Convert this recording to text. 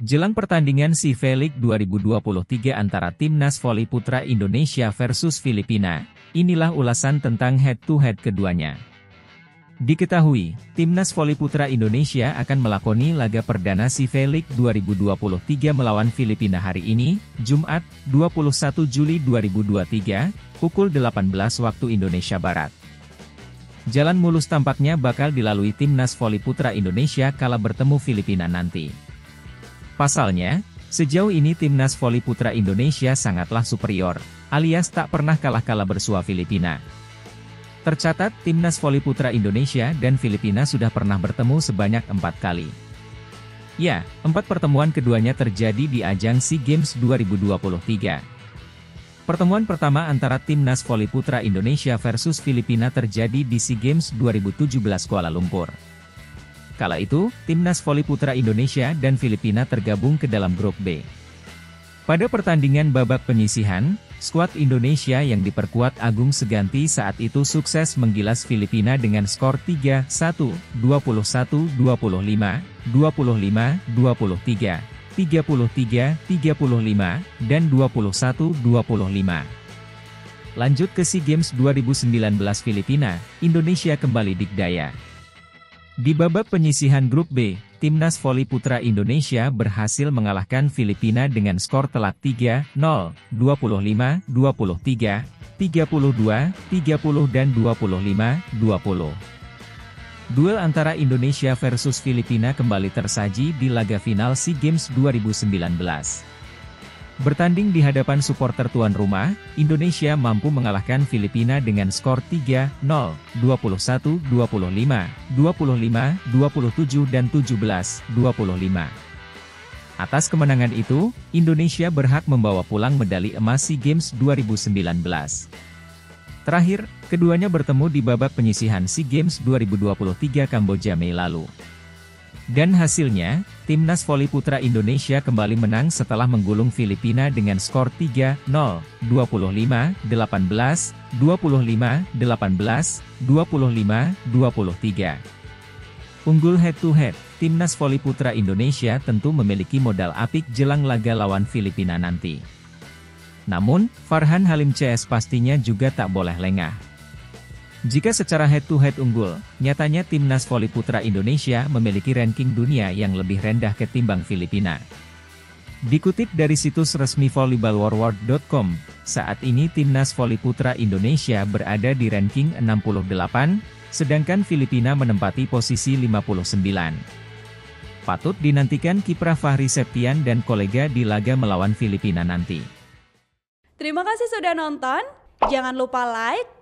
Jelang pertandingan si Felix 2023 antara Timnas Voli Putra Indonesia versus Filipina, inilah ulasan tentang head-to-head -head keduanya. Diketahui, Timnas Voli Putra Indonesia akan melakoni laga perdana si Felix 2023 melawan Filipina hari ini, Jumat, 21 Juli 2023, pukul 18 waktu Indonesia Barat. Jalan mulus tampaknya bakal dilalui Timnas Voli Putra Indonesia kala bertemu Filipina nanti. Pasalnya, sejauh ini timnas voli putra Indonesia sangatlah superior, alias tak pernah kalah-kalah bersua Filipina. Tercatat, timnas voli putra Indonesia dan Filipina sudah pernah bertemu sebanyak empat kali. Ya, empat pertemuan keduanya terjadi di ajang SEA Games 2023. Pertemuan pertama antara timnas voli putra Indonesia versus Filipina terjadi di SEA Games 2017 Kuala Lumpur. Kala itu, timnas voli putra Indonesia dan Filipina tergabung ke dalam grup B. Pada pertandingan babak penyisihan, skuad Indonesia yang diperkuat Agung Seganti saat itu sukses menggilas Filipina dengan skor 3-1, 21-25, 25-23, 33-35, dan 21-25. Lanjut ke SEA Games 2019 Filipina, Indonesia kembali dikdaya. Di babak penyisihan grup B, Timnas Voli Putra Indonesia berhasil mengalahkan Filipina dengan skor telak 3-0, 25-23, 32, 30 dan 25-20. Duel antara Indonesia versus Filipina kembali tersaji di laga final SEA Games 2019. Bertanding di hadapan supporter tuan rumah, Indonesia mampu mengalahkan Filipina dengan skor 3-0, 21-25, 25-27 dan 17-25. Atas kemenangan itu, Indonesia berhak membawa pulang medali emas SEA Games 2019. Terakhir, keduanya bertemu di babak penyisihan SEA Games 2023 Kamboja Mei lalu. Dan hasilnya, Timnas Voli Putra Indonesia kembali menang setelah menggulung Filipina dengan skor 3-0, 25, 18, 25, 18, 25, 23. Unggul head-to-head, -head, Timnas Voli Putra Indonesia tentu memiliki modal apik jelang laga lawan Filipina nanti. Namun, Farhan Halim CS pastinya juga tak boleh lengah. Jika secara head-to-head -head unggul, nyatanya timnas voli putra Indonesia memiliki ranking dunia yang lebih rendah ketimbang Filipina. Dikutip dari situs resmi volleyballwarworld.com, saat ini timnas voli putra Indonesia berada di ranking 68, sedangkan Filipina menempati posisi 59. Patut dinantikan kiprah Fahri Septian dan kolega di laga melawan Filipina nanti. Terima kasih sudah nonton, jangan lupa like,